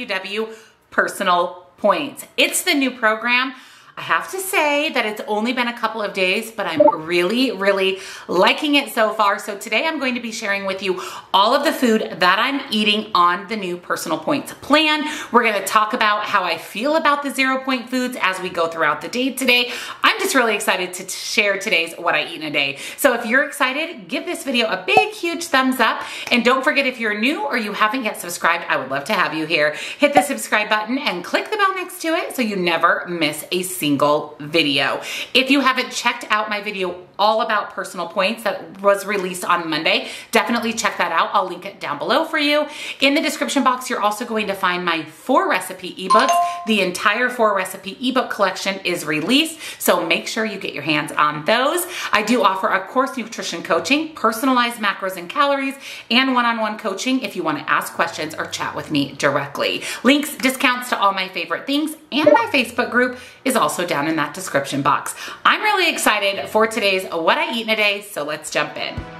on WW Personal Points. It's the new program I have to say that it's only been a couple of days, but I'm really, really liking it so far. So today I'm going to be sharing with you all of the food that I'm eating on the new Personal Points plan. We're gonna talk about how I feel about the zero point foods as we go throughout the day today. I'm just really excited to share today's What I Eat in a Day. So if you're excited, give this video a big, huge thumbs up. And don't forget if you're new or you haven't yet subscribed, I would love to have you here. Hit the subscribe button and click the bell next to it so you never miss a single video. If you haven't checked out my video all about personal points that was released on Monday, definitely check that out. I'll link it down below for you. In the description box, you're also going to find my four recipe ebooks. The entire four recipe ebook collection is released, so make sure you get your hands on those. I do offer, of course, nutrition coaching, personalized macros and calories, and one-on-one -on -one coaching if you wanna ask questions or chat with me directly. Links, discounts to all my favorite things, and my Facebook group is also down in that description box. I'm really excited for today's What I Eat in a Day, so let's jump in.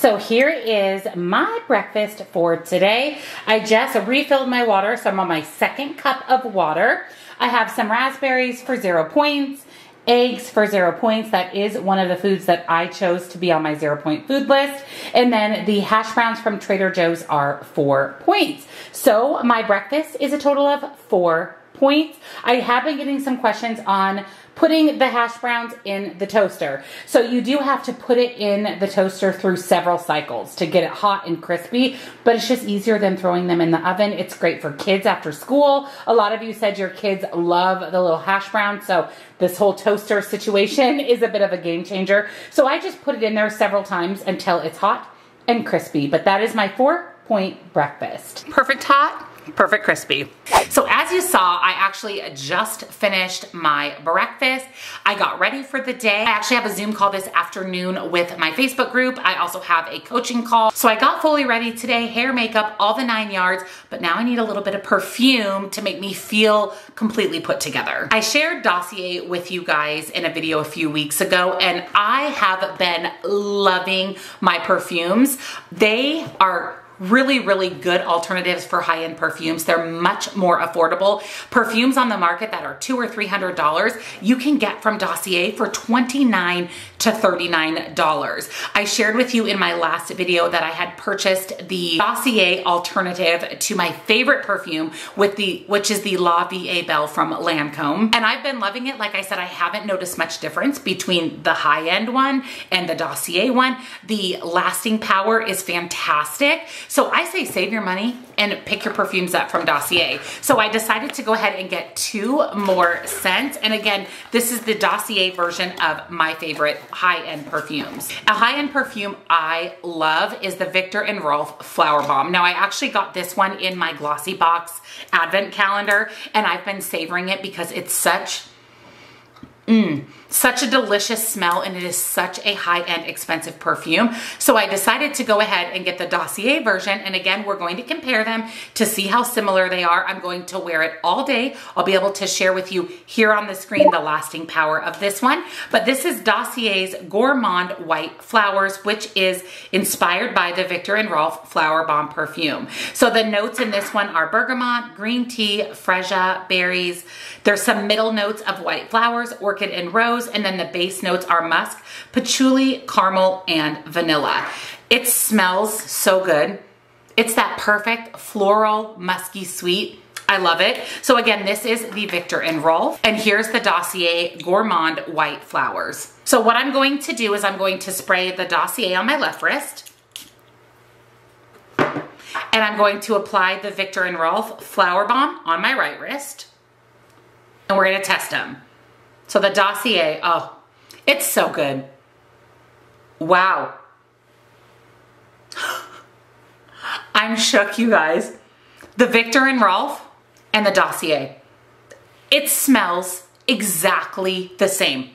So here is my breakfast for today. I just refilled my water, so I'm on my second cup of water. I have some raspberries for zero points, eggs for zero points. That is one of the foods that I chose to be on my zero point food list. And then the hash browns from Trader Joe's are four points. So my breakfast is a total of four points. I have been getting some questions on putting the hash browns in the toaster. So you do have to put it in the toaster through several cycles to get it hot and crispy, but it's just easier than throwing them in the oven. It's great for kids after school. A lot of you said your kids love the little hash brown, so this whole toaster situation is a bit of a game changer. So I just put it in there several times until it's hot and crispy, but that is my four point breakfast. Perfect hot, perfect crispy. So as you saw, I actually just finished my breakfast. I got ready for the day. I actually have a Zoom call this afternoon with my Facebook group. I also have a coaching call. So I got fully ready today, hair, makeup, all the nine yards, but now I need a little bit of perfume to make me feel completely put together. I shared Dossier with you guys in a video a few weeks ago, and I have been loving my perfumes. They are really, really good alternatives for high-end perfumes. They're much more affordable. Perfumes on the market that are two or $300, you can get from Dossier for 29 to $39. I shared with you in my last video that I had purchased the Dossier alternative to my favorite perfume with the, which is the La Vie Belle from Lancome. And I've been loving it. Like I said, I haven't noticed much difference between the high-end one and the Dossier one. The lasting power is fantastic. So I say save your money and pick your perfumes up from Dossier. So I decided to go ahead and get two more scents. And again, this is the Dossier version of my favorite high-end perfumes. A high-end perfume I love is the Viktor and Rolf Flower Bomb. Now I actually got this one in my Glossy Box advent calendar and I've been savoring it because it's such Mmm, such a delicious smell and it is such a high-end expensive perfume. So I decided to go ahead and get the Dossier version. And again, we're going to compare them to see how similar they are. I'm going to wear it all day. I'll be able to share with you here on the screen the lasting power of this one. But this is Dossier's Gourmand White Flowers, which is inspired by the Viktor and Rolf Flower Bomb perfume. So the notes in this one are bergamot, green tea, freesia, berries. There's some middle notes of white flowers, orchid and rose, and then the base notes are musk, patchouli, caramel, and vanilla. It smells so good. It's that perfect floral, musky sweet. I love it. So again, this is the Viktor and Rolf, and here's the Dossier Gourmand White Flowers. So what I'm going to do is I'm going to spray the Dossier on my left wrist, and I'm going to apply the Viktor and Rolf Flower Bomb on my right wrist, and we're gonna test them. So the Dossier, oh, it's so good. Wow. I'm shook, you guys. The Viktor and Rolf and the Dossier. It smells exactly the same.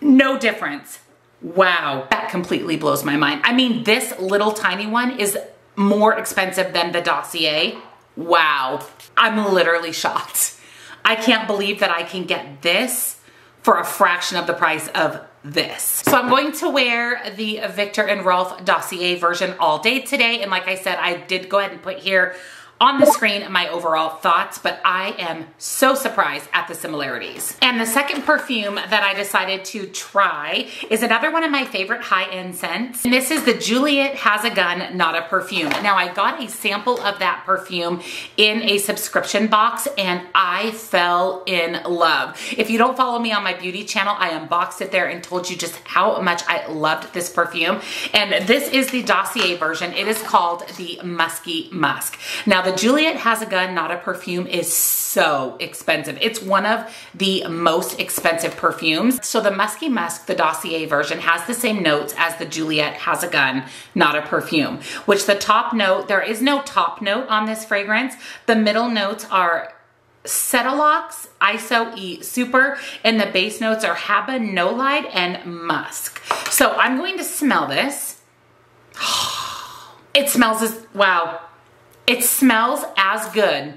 No difference. Wow, that completely blows my mind. I mean, this little tiny one is more expensive than the Dossier. Wow, I'm literally shocked. I can't believe that I can get this for a fraction of the price of this. So I'm going to wear the Viktor and Rolf Dossier version all day today. And like I said, I did go ahead and put here on the screen my overall thoughts, but I am so surprised at the similarities. And the second perfume that I decided to try is another one of my favorite high-end scents. And this is the Juliette Has a Gun, Not a Perfume. Now I got a sample of that perfume in a subscription box and I fell in love. If you don't follow me on my beauty channel, I unboxed it there and told you just how much I loved this perfume. And this is the Dossier version. It is called the Musky Musk. Now the Juliette Has a Gun, Not a Perfume is so expensive. It's one of the most expensive perfumes. So the Musky Musk, the Dossier version, has the same notes as the Juliette Has a Gun, Not a Perfume, which the top note, there is no top note on this fragrance. The middle notes are Cetalox, ISO E Super, and the base notes are Habanolide and Musk. So I'm going to smell this. It smells as, wow, it smells as good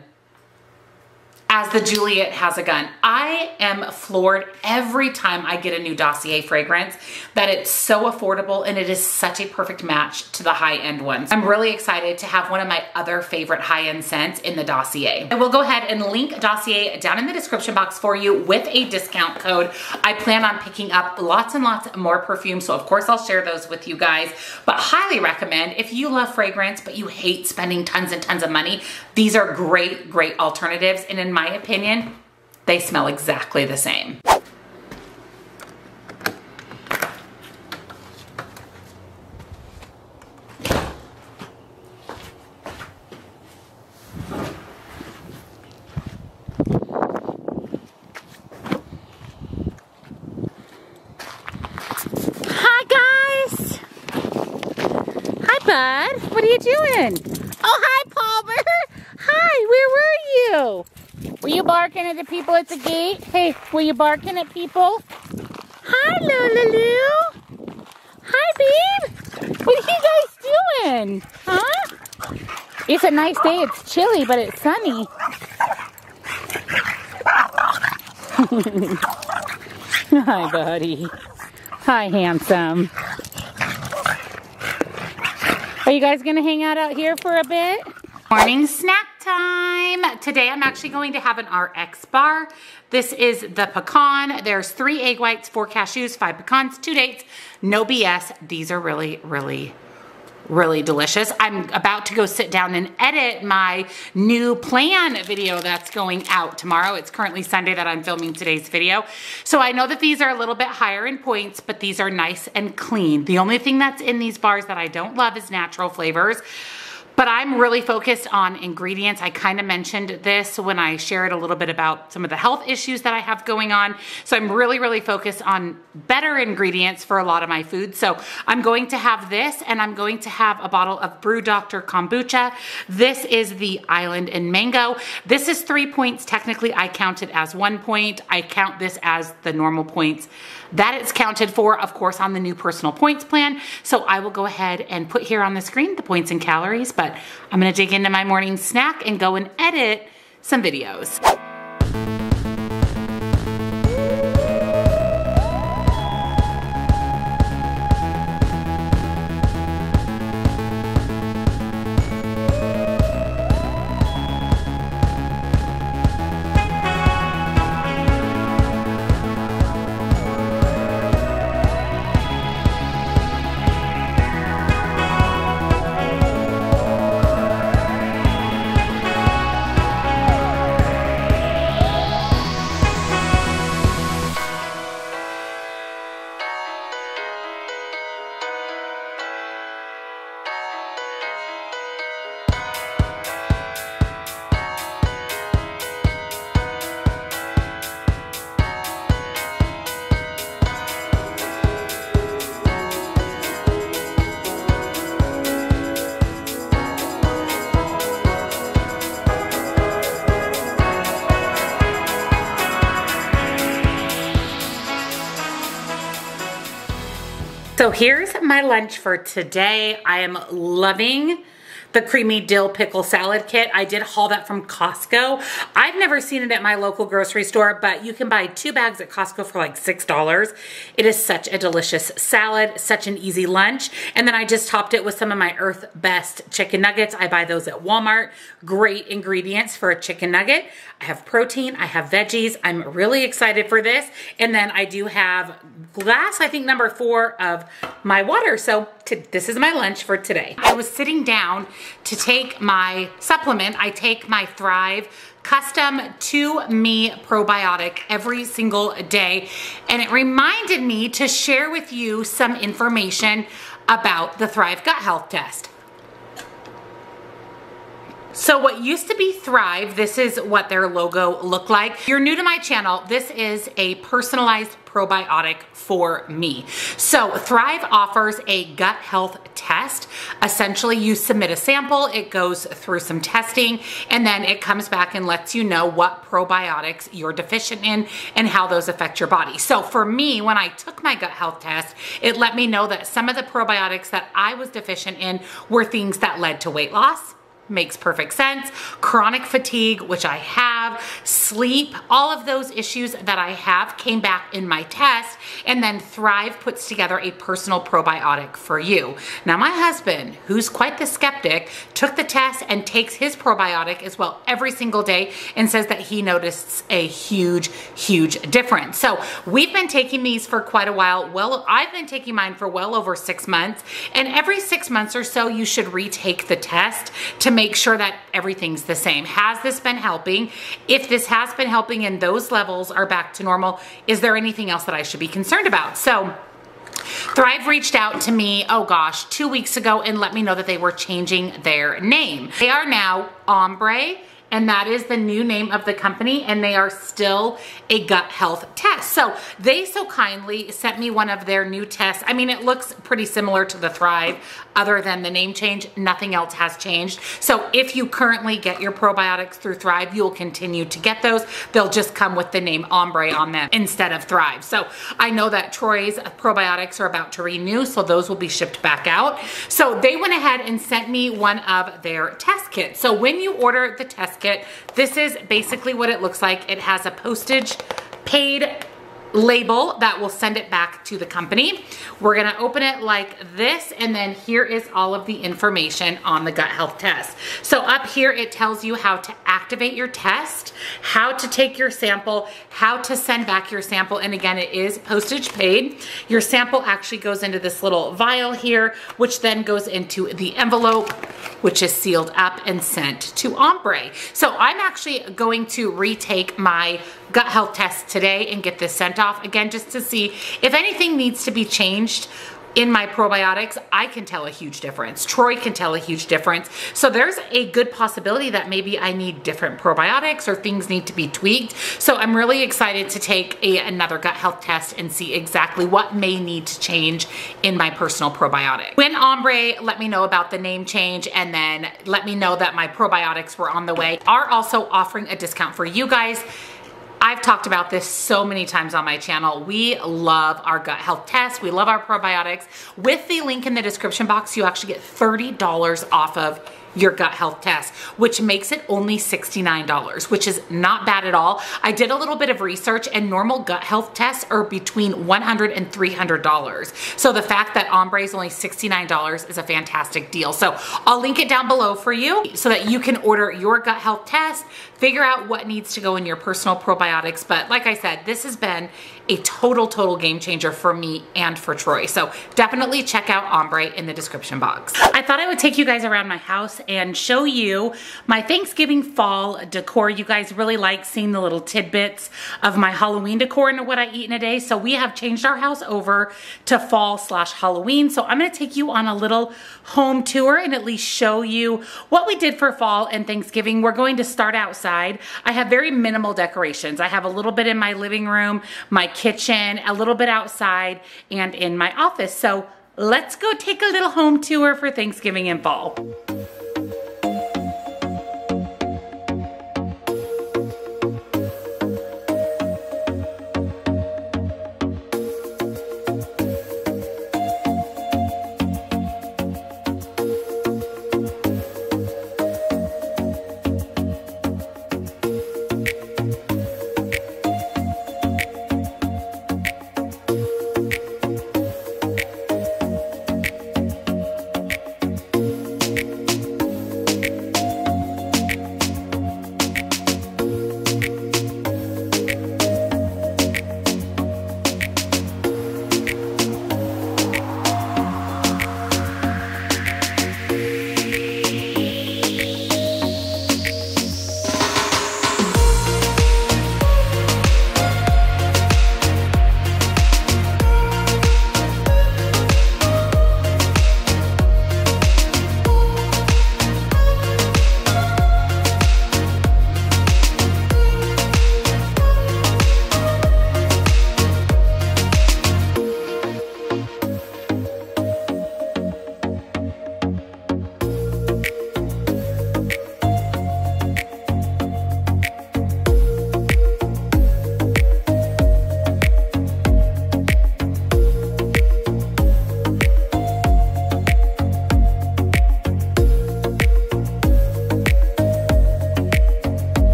as the Juliette has a gun. I am floored every time I get a new Dossier fragrance that it's so affordable and it is such a perfect match to the high-end ones. I'm really excited to have one of my other favorite high-end scents in the Dossier. I will go ahead and link Dossier down in the description box for you with a discount code. I plan on picking up lots and lots more perfumes, so of course I'll share those with you guys, but highly recommend if you love fragrance but you hate spending tons and tons of money, these are great, great alternatives. And in my opinion, they smell exactly the same. Hi guys! Hi bud, what are you doing? Oh hi Palmer! Hi, where were you? Were you barking at the people at the gate? Hey, were you barking at people? Hi, Lulu. Hi, babe. What are you guys doing? Huh? It's a nice day. It's chilly, but it's sunny. Hi, buddy. Hi, handsome. Are you guys going to hang out out here for a bit? Morning snack time. Today I'm actually going to have an RX bar. This is the pecan. There's three egg whites, four cashews, five pecans, two dates. No BS. These are really, really really delicious. I'm about to go sit down and edit my new plan video that's going out tomorrow. It's currently Sunday that I'm filming today's video. So I know that these are a little bit higher in points, but these are nice and clean. The only thing that's in these bars that I don't love is natural flavors. But I'm really focused on ingredients. I kind of mentioned this when I shared a little bit about some of the health issues that I have going on. So I'm really, really focused on better ingredients for a lot of my food. So I'm going to have this and I'm going to have a bottle of Brew Doctor Kombucha. This is the Island and Mango. This is three points. Technically, I count it as one point. I count this as the normal points that it's counted for, of course, on the new personal points plan. So I will go ahead and put here on the screen the points and calories, but I'm gonna dig into my morning snack and go and edit some videos. So here's my lunch for today. I am loving the creamy dill pickle salad kit. I did haul that from Costco. I've never seen it at my local grocery store, but you can buy two bags at Costco for like $6. It is such a delicious salad, such an easy lunch. And then I just topped it with some of my Earth Best chicken nuggets. I buy those at Walmart. Great ingredients for a chicken nugget. I have protein, I have veggies. I'm really excited for this. And then I do have glass, I think number four of my water. So this is my lunch for today. I was sitting down to take my supplement. I take my Thrive custom to me probiotic every single day. And it reminded me to share with you some information about the Thrive Gut Health Test. So what used to be Thrive, this is what their logo looked like. If you're new to my channel, this is a personalized probiotic for me. So Thrive offers a gut health test. Essentially, you submit a sample, it goes through some testing, and then it comes back and lets you know what probiotics you're deficient in and how those affect your body. So for me, when I took my gut health test, it let me know that some of the probiotics that I was deficient in were things that led to weight loss makes perfect sense. Chronic fatigue, which I have, sleep, all of those issues that I have came back in my test and then Thrive puts together a personal probiotic for you. Now my husband, who's quite the skeptic, took the test and takes his probiotic as well every single day and says that he noticed a huge, huge difference. So we've been taking these for quite a while. Well, I've been taking mine for well over six months and every six months or so you should retake the test to make sure that everything's the same. Has this been helping? If this has been helping and those levels are back to normal, is there anything else that I should be concerned about? So Thrive reached out to me, oh gosh, two weeks ago and let me know that they were changing their name. They are now Ombre and that is the new name of the company and they are still a gut health test. So they so kindly sent me one of their new tests. I mean, it looks pretty similar to the Thrive other than the name change, nothing else has changed. So if you currently get your probiotics through Thrive, you'll continue to get those. They'll just come with the name Ombre on them instead of Thrive. So I know that Troy's probiotics are about to renew, so those will be shipped back out. So they went ahead and sent me one of their test kits. So when you order the test kit, this is basically what it looks like. It has a postage paid label that will send it back to the company. We're gonna open it like this and then here is all of the information on the gut health test. So up here it tells you how to activate your test, how to take your sample, how to send back your sample and again it is postage paid. Your sample actually goes into this little vial here which then goes into the envelope which is sealed up and sent to Ombre. So I'm actually going to retake my gut health test today and get this sent off again just to see if anything needs to be changed in my probiotics, I can tell a huge difference. Troy can tell a huge difference. So there's a good possibility that maybe I need different probiotics or things need to be tweaked. So I'm really excited to take a, another gut health test and see exactly what may need to change in my personal probiotic. When Ombre let me know about the name change and then let me know that my probiotics were on the way, are also offering a discount for you guys I've talked about this so many times on my channel. We love our gut health tests. We love our probiotics. With the link in the description box, you actually get $30 off of your gut health test, which makes it only $69, which is not bad at all. I did a little bit of research and normal gut health tests are between $100 and $300. So the fact that Ombre is only $69 is a fantastic deal. So I'll link it down below for you so that you can order your gut health test, figure out what needs to go in your personal probiotics. But like I said, this has been a total, total game changer for me and for Troy. So definitely check out Ombre in the description box. I thought I would take you guys around my house and show you my Thanksgiving fall decor. You guys really like seeing the little tidbits of my Halloween decor and what I eat in a day. So we have changed our house over to fall slash Halloween. So I'm gonna take you on a little home tour and at least show you what we did for fall and Thanksgiving. We're going to start outside. I have very minimal decorations. I have a little bit in my living room, my kitchen, a little bit outside, and in my office. So let's go take a little home tour for Thanksgiving and fall.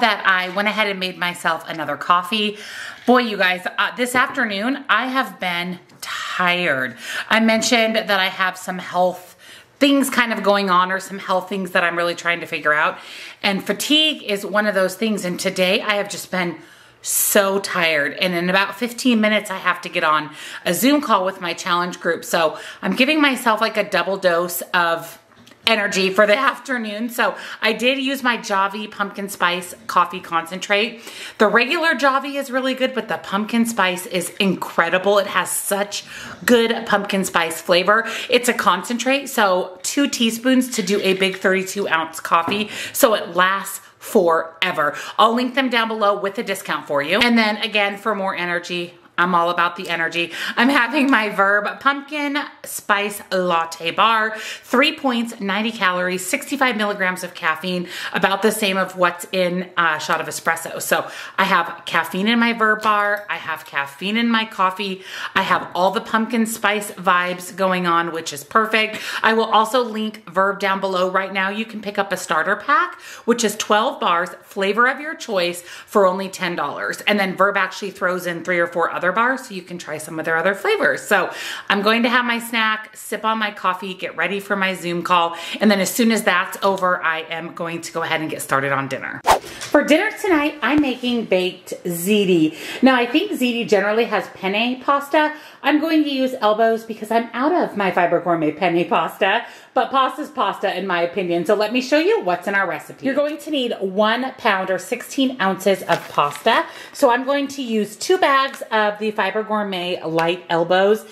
That I went ahead and made myself another coffee. Boy, you guys, uh, this afternoon I have been tired. I mentioned that I have some health things kind of going on or some health things that I'm really trying to figure out. And fatigue is one of those things. And today I have just been so tired. And in about 15 minutes, I have to get on a Zoom call with my challenge group. So I'm giving myself like a double dose of energy for the afternoon. So I did use my Javy pumpkin spice coffee concentrate. The regular Javy is really good, but the pumpkin spice is incredible. It has such good pumpkin spice flavor. It's a concentrate, so two teaspoons to do a big 32 ounce coffee. So it lasts forever. I'll link them down below with a discount for you. And then again, for more energy, I'm all about the energy. I'm having my Verb Pumpkin Spice Latte Bar. Three points, 90 calories, 65 milligrams of caffeine, about the same of what's in a shot of espresso. So I have caffeine in my Verb bar. I have caffeine in my coffee. I have all the pumpkin spice vibes going on, which is perfect. I will also link Verb down below. Right now, you can pick up a starter pack, which is 12 bars, flavor of your choice, for only $10. And then Verb actually throws in three or four other other bar so you can try some of their other flavors. So I'm going to have my snack, sip on my coffee, get ready for my Zoom call. And then as soon as that's over, I am going to go ahead and get started on dinner. For dinner tonight, I'm making baked ziti. Now I think ziti generally has penne pasta. I'm going to use elbows because I'm out of my Fiber Gourmet penne pasta, but pasta's pasta in my opinion. So let me show you what's in our recipe. You're going to need one pound or 16 ounces of pasta. So I'm going to use two bags of the Fiber Gourmet light elbows.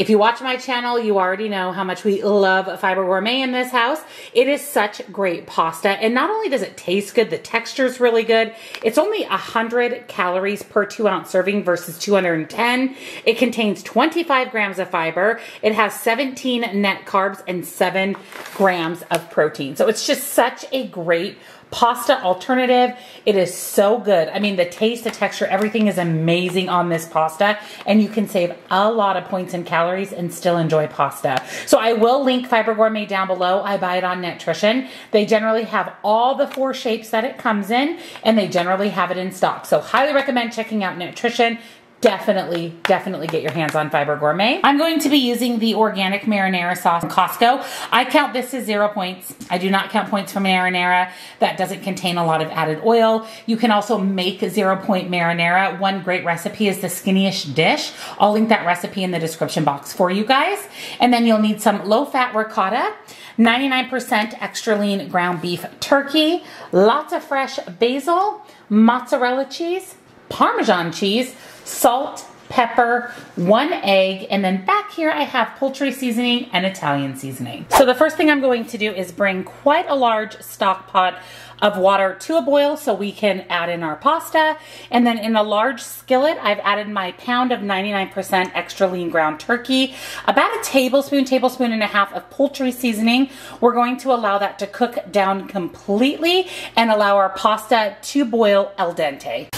If you watch my channel, you already know how much we love Fiber Gourmet in this house. It is such great pasta. And not only does it taste good, the texture is really good. It's only 100 calories per two ounce serving versus 210. It contains 25 grams of fiber. It has 17 net carbs and seven grams of protein. So it's just such a great pasta alternative. It is so good. I mean, the taste, the texture, everything is amazing on this pasta. And you can save a lot of points and calories and still enjoy pasta. So I will link Fiber Gourmet down below. I buy it on Netrition. They generally have all the four shapes that it comes in and they generally have it in stock. So highly recommend checking out Netrition definitely, definitely get your hands on Fiber Gourmet. I'm going to be using the organic marinara sauce from Costco. I count this as zero points. I do not count points for marinara. That doesn't contain a lot of added oil. You can also make zero point marinara. One great recipe is the Skinnyish dish. I'll link that recipe in the description box for you guys. And then you'll need some low fat ricotta, 99% extra lean ground beef turkey, lots of fresh basil, mozzarella cheese, Parmesan cheese, salt, pepper, one egg, and then back here I have poultry seasoning and Italian seasoning. So the first thing I'm going to do is bring quite a large stock pot of water to a boil so we can add in our pasta. And then in a large skillet, I've added my pound of 99% extra lean ground turkey, about a tablespoon, tablespoon and a half of poultry seasoning. We're going to allow that to cook down completely and allow our pasta to boil al dente.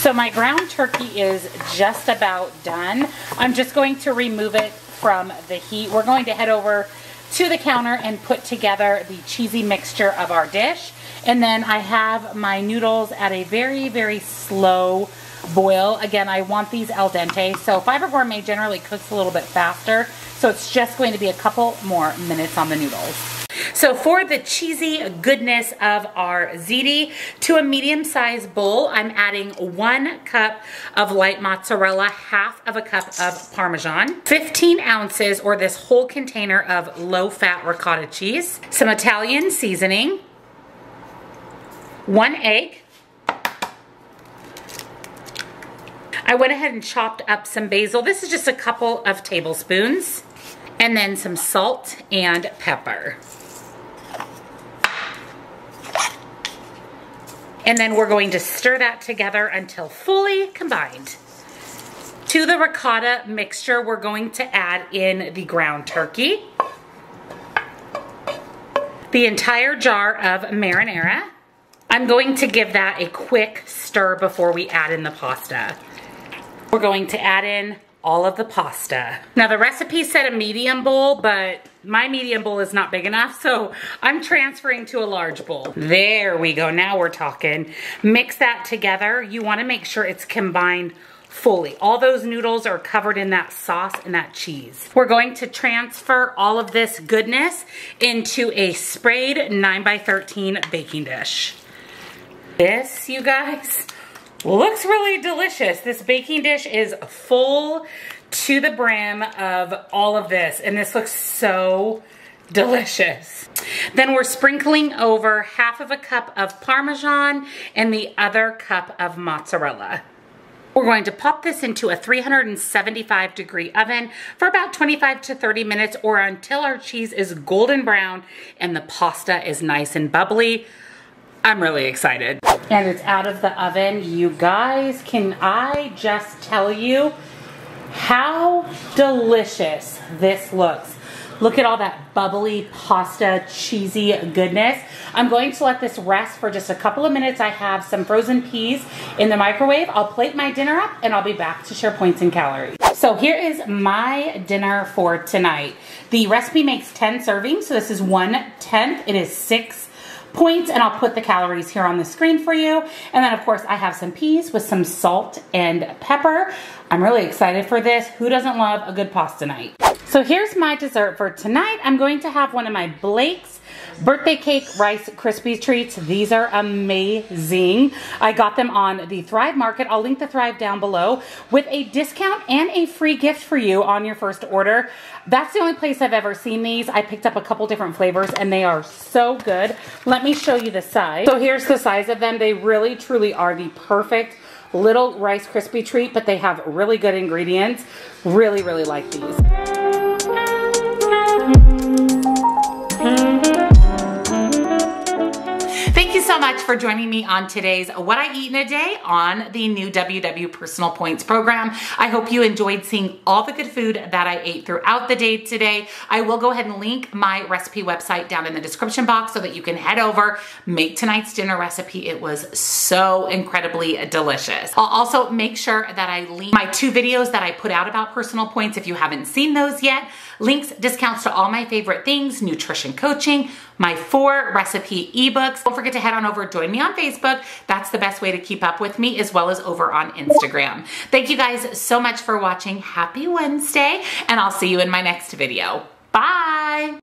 So my ground turkey is just about done. I'm just going to remove it from the heat. We're going to head over to the counter and put together the cheesy mixture of our dish. And then I have my noodles at a very, very slow boil. Again, I want these al dente. So Fiber Gourmet generally cooks a little bit faster. So it's just going to be a couple more minutes on the noodles. So for the cheesy goodness of our ziti, to a medium-sized bowl, I'm adding one cup of light mozzarella, half of a cup of Parmesan, 15 ounces or this whole container of low-fat ricotta cheese, some Italian seasoning, one egg, I went ahead and chopped up some basil. This is just a couple of tablespoons. And then some salt and pepper. And then we're going to stir that together until fully combined. To the ricotta mixture, we're going to add in the ground turkey, the entire jar of marinara. I'm going to give that a quick stir before we add in the pasta. We're going to add in all of the pasta. Now the recipe said a medium bowl, but my medium bowl is not big enough, so I'm transferring to a large bowl. There we go, now we're talking. Mix that together. You wanna make sure it's combined fully. All those noodles are covered in that sauce and that cheese. We're going to transfer all of this goodness into a sprayed 9 by 13 baking dish. This, you guys, looks really delicious. This baking dish is full to the brim of all of this, and this looks so delicious. Then we're sprinkling over half of a cup of Parmesan and the other cup of mozzarella. We're going to pop this into a 375 degree oven for about 25 to 30 minutes or until our cheese is golden brown and the pasta is nice and bubbly. I'm really excited. And it's out of the oven. You guys, can I just tell you how delicious this looks. Look at all that bubbly pasta cheesy goodness. I'm going to let this rest for just a couple of minutes. I have some frozen peas in the microwave. I'll plate my dinner up and I'll be back to share points and calories. So here is my dinner for tonight. The recipe makes 10 servings, so this is one tenth. It is six points and I'll put the calories here on the screen for you. And then of course I have some peas with some salt and pepper. I'm really excited for this. Who doesn't love a good pasta night? So here's my dessert for tonight. I'm going to have one of my Blake's birthday cake rice Krispie treats. These are amazing. I got them on the Thrive Market. I'll link the Thrive down below with a discount and a free gift for you on your first order. That's the only place I've ever seen these. I picked up a couple different flavors and they are so good. Let me show you the size. So here's the size of them. They really truly are the perfect little Rice Krispie treat, but they have really good ingredients. Really, really like these. So much for joining me on today's What I Eat in a Day on the new WW Personal Points program. I hope you enjoyed seeing all the good food that I ate throughout the day today. I will go ahead and link my recipe website down in the description box so that you can head over, make tonight's dinner recipe. It was so incredibly delicious. I'll also make sure that I link my two videos that I put out about personal points if you haven't seen those yet. Links, discounts to all my favorite things, nutrition coaching, my four recipe ebooks. Don't forget to head on over, join me on Facebook. That's the best way to keep up with me as well as over on Instagram. Thank you guys so much for watching. Happy Wednesday, and I'll see you in my next video. Bye.